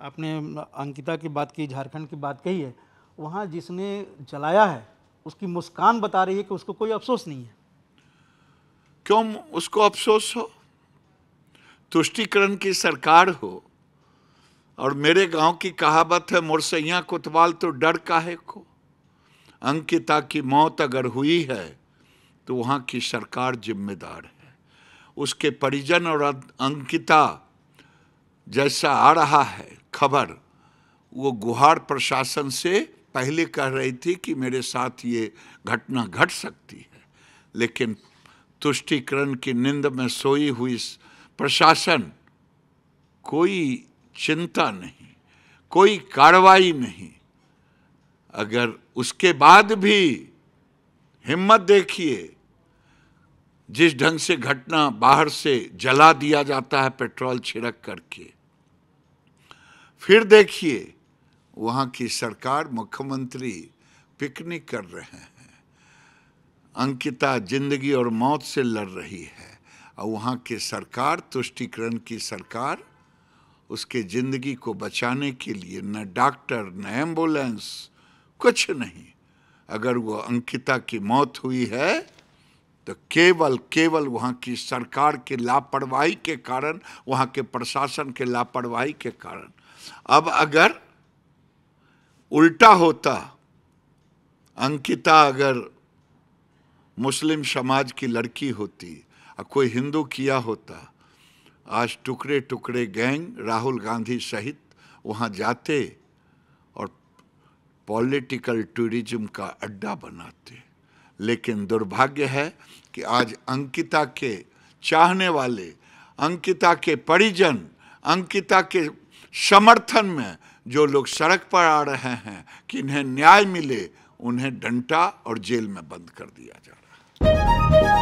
आपने अंकिता की बात की, झारखंड की बात कही है, वहाँ जिसने जलाया है, उसकी मुस्कान बता रही है कि उसको कोई अफसोस नहीं है। क्यों उसको अफसोस हो? तुष्टिकरण की सरकार हो और मेरे गाँव की कहावत है मुरसैया कोतवाल तो डर काहे को? अंकिता की मौत अगर हुई है तो वहाँ की सरकार जिम्मेदार है। उसके परिजन और अंकिता जैसा आ रहा है खबर, वो गुहार प्रशासन से पहले कह रही थी कि मेरे साथ ये घटना घट सकती है। लेकिन तुष्टिकरण की निंद में सोई हुई प्रशासन कोई चिंता नहीं, कोई कार्रवाई नहीं। अगर उसके बाद भी हिम्मत देखिए, जिस ढंग से घटना बाहर से जला दिया जाता है पेट्रोल छिड़क करके फिर देखिए, वहाँ की सरकार मुख्यमंत्री पिकनिक कर रहे हैं। अंकिता ज़िंदगी और मौत से लड़ रही है। और वहाँ की सरकार, तुष्टिकरण की सरकार, उसके ज़िंदगी को बचाने के लिए न डॉक्टर, न एंबुलेंस, कुछ नहीं। अगर वो अंकिता की मौत हुई है तो केवल केवल वहाँ की सरकार की लापरवाही के कारण, वहाँ के प्रशासन के लापरवाही के कारण। अब अगर उल्टा होता, अंकिता अगर मुस्लिम समाज की लड़की होती, और कोई हिंदू किया होता, आज टुकड़े टुकड़े गैंग राहुल गांधी सहित वहाँ जाते और पॉलिटिकल टूरिज़्म का अड्डा बनाते। लेकिन दुर्भाग्य है कि आज अंकिता के चाहने वाले, अंकिता के परिजन, अंकिता के समर्थन में जो लोग सड़क पर आ रहे हैं कि इन्हें न्याय मिले, उन्हें डंटा और जेल में बंद कर दिया जा रहा है।